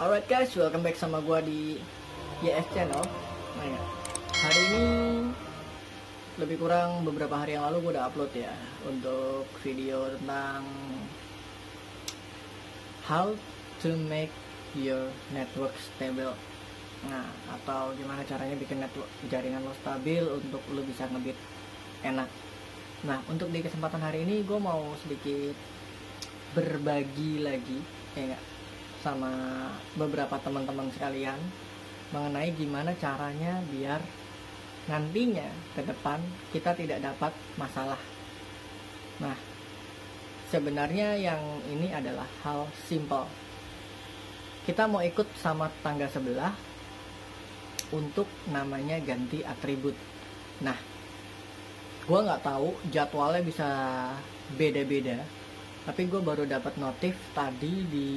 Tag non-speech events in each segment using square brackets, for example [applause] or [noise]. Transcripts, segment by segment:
Alright guys, welcome back sama gua di YS Channel. Nah ya, hari ini lebih kurang beberapa hari yang lalu gue udah upload ya untuk video tentang how to make your network stable. Nah, atau gimana caranya bikin network jaringan lo stabil untuk lo bisa ngebit enak. Nah, untuk di kesempatan hari ini gue mau sedikit berbagi lagi ya nggak sama beberapa teman-teman sekalian mengenai gimana caranya biar nantinya ke depan kita tidak dapat masalah. Nah, sebenarnya yang ini adalah hal simple. Kita mau ikut sama tangga sebelah untuk namanya ganti atribut. Nah, gue nggak tahu jadwalnya bisa beda-beda tapi gue baru dapat notif tadi di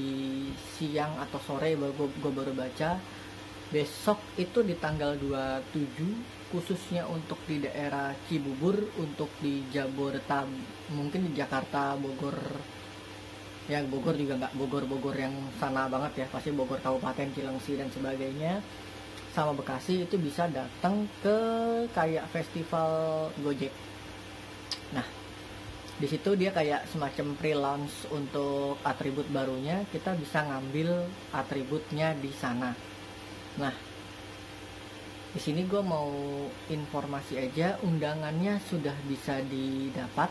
siang atau sore baru gue baru baca. Besok itu di tanggal 27 khususnya untuk di daerah Cibubur untuk di Jabodetabek mungkin di Jakarta Bogor. Ya Bogor juga nggak Bogor-Bogor yang sana banget ya pasti Bogor Kabupaten Cilengsi dan sebagainya. Sama Bekasi itu bisa datang ke kayak festival Gojek di situ dia kayak semacam pre-launch untuk atribut barunya kita bisa ngambil atributnya di sana. Nah di sini gue mau informasi aja undangannya sudah bisa didapat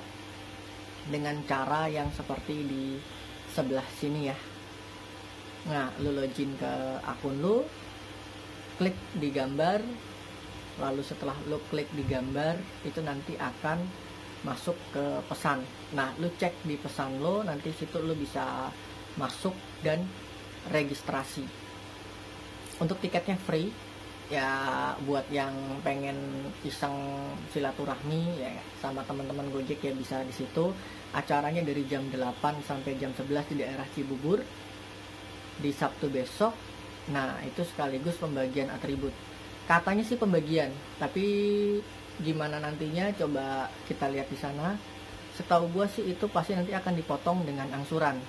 dengan cara yang seperti di sebelah sini ya. Nah lu login ke akun lu klik di gambar lalu setelah lu klik di gambar itu nanti akan masuk ke pesan. Nah, lu cek di pesan lo, nanti situ lu bisa masuk dan registrasi. Untuk tiketnya free, ya buat yang pengen iseng silaturahmi ya sama teman-teman Gojek ya bisa di situ. Acaranya dari jam 8 sampai jam 11 di daerah Cibubur di Sabtu besok. Nah, itu sekaligus pembagian atribut. Katanya sih pembagian, tapi gimana nantinya coba kita lihat di sana. Setahu gue sih itu pasti nanti akan dipotong dengan angsuran.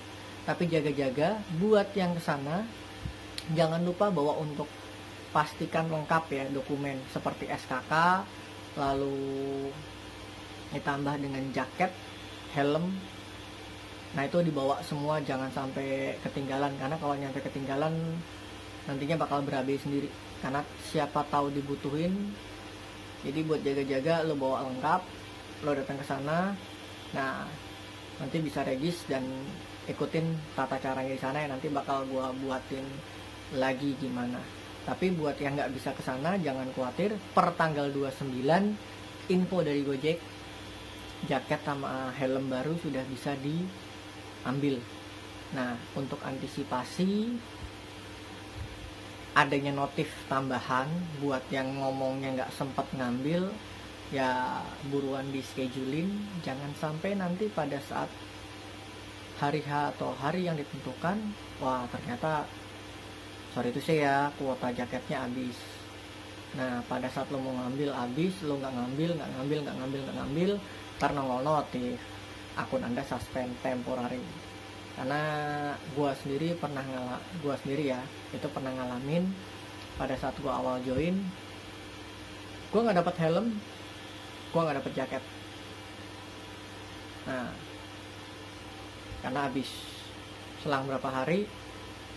Tapi jaga-jaga buat yang ke sana jangan lupa bawa untuk pastikan lengkap ya dokumen seperti SKK lalu ditambah dengan jaket helm. Nah itu dibawa semua jangan sampai ketinggalan karena kalau nyampe ketinggalan nantinya bakal berabe sendiri. Karena siapa tahu dibutuhin jadi buat jaga-jaga lo bawa lengkap lo datang ke sana. Nah nanti bisa regis dan ikutin tata caranya di sana ya. Nanti bakal gua buatin lagi gimana. Tapi buat yang nggak bisa ke sana jangan khawatir. Per tanggal 29 info dari Gojek jaket sama helm baru sudah bisa diambil. Nah untuk antisipasi adanya notif tambahan buat yang ngomongnya nggak sempet ngambil ya buruan di schedulein jangan sampai nanti pada saat hari H atau hari yang ditentukan wah ternyata sorry itu sih ya kuota jaketnya habis. Nah pada saat lo mau ngambil habis. Lo nggak ngambil nggak ngambil nggak ngambil nggak ngambil karena nggak notif. Akun anda suspend temporary karena gua sendiri pernah ngala gua sendiri ya itu pernah ngalamin. Pada saat gua awal join gua nggak dapat helm gua nggak dapat jaket. Nah karena habis selang berapa hari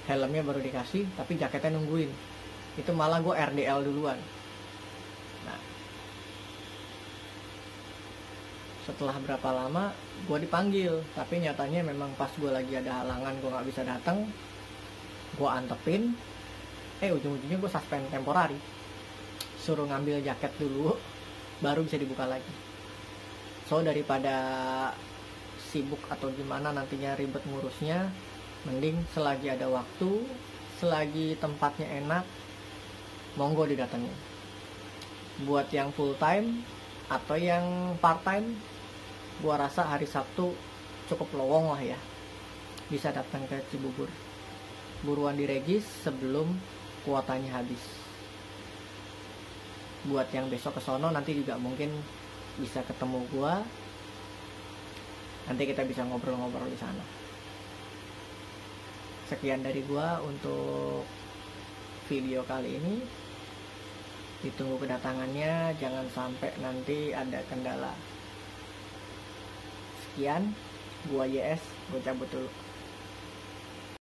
helmnya baru dikasih tapi jaketnya nungguin. Itu malah gue RDL duluan setelah berapa lama gue dipanggil. Tapi nyatanya memang pas gue lagi ada halangan gue nggak bisa datang gue antepin eh ujung-ujungnya gue suspend temporari suruh ngambil jaket dulu [laughs] baru bisa dibuka lagi. So daripada sibuk atau gimana nantinya ribet ngurusnya mending selagi ada waktu selagi tempatnya enak monggo didatengin. Buat yang full time atau yang part time gua rasa hari Sabtu cukup lowong lah ya. Bisa datang ke Cibubur. Buruan diregis sebelum kuotanya habis. Buat yang besok ke sono nanti juga mungkin bisa ketemu gua. Nanti kita bisa ngobrol-ngobrol di sana. Sekian dari gua untuk video kali ini. Ditunggu kedatangannya jangan sampai nanti ada kendala sekian. Gua YS gua cabut dulu